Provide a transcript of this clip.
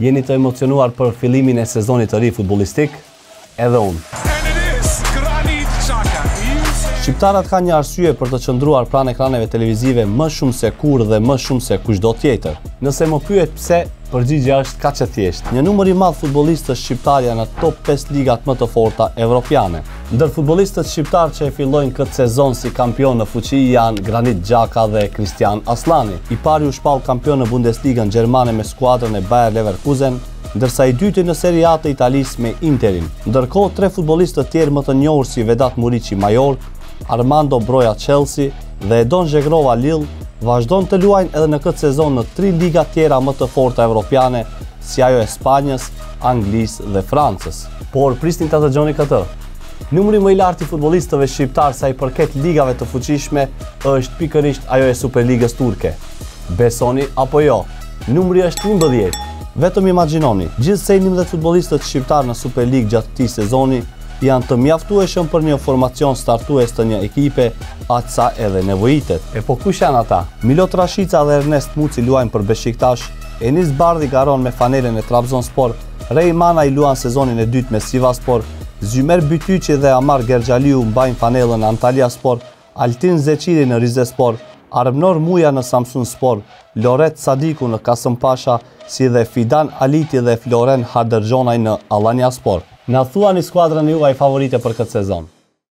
Jeni të emocionuar për fillimin e sezonit të ri futbollistik? Edhe unë. Shqiptarët kanë një arsye për të qëndruar pranë ekraneve televizive më shumë se kurrë dhe më shumë se kushdo tjetër. Nëse më pyet pse, përgjigja është kaq e thjeshtë. Një numër i madh futbollistësh shqiptarë janë në top pesë ligat më të forta evropiane. Ndër futbollistët shqiptarë që e fillojnë këtë sezon si kampion në fuqi janë Granit Xhaka dhe Kristian Asllani. I pari u shpall kampion në Bundesligën gjermane me skuadrën e Bayer Leverkusen, ndërsa i dyti në Serie A të Italisë me Interin. Ndërkohë, tre futbollistët tjerë më të njohur si Vedat Muriqi Majorkë, Armando Broja Chelsea dhe Edon Zhegrova Lille vazhdojnë të luajnë edhe në këtë sezon në tri liga tjera më të forta evropiane, si ajo e Spanjës, Anglisë dhe Francës. Por prisni ta dëgjoni këtë. Numri më i lartë i futbollistëve shqiptarë sa i përket ligave të fuqishme është pikërisht ajo e Superligës turke. Besoni apo jo, numri është 11. Vetëm imagjinoni, gjithsej 11 futbollistët shqiptarë në Superligë gjatë këtij sezoni janë të mjaftueshëm për një formacion startues të një ekipe, aq sa edhe nevojitet. E po kush janë ata? Milot Rashica dhe Ernest Muçi luajnë për Beshiktash, Enis Bardhi garon me fanellën e Trabzonspor, Rey Manaj luan sezonin e dytë me Sivaspor, Zymer Bytyqi dhe Amar Gërxhaliu mbajnë fanellën Antalyaspor, Altin Zeqiri në Rizespor, Arbnor Muja në Samsunspor, Loret Sadiku në Kasëmpasha, si dhe Fidan Aliti dhe Florent Hadërgjonaj në Alanyaspor. Na thuani skuadrën e juaj favorite për këtë sezon.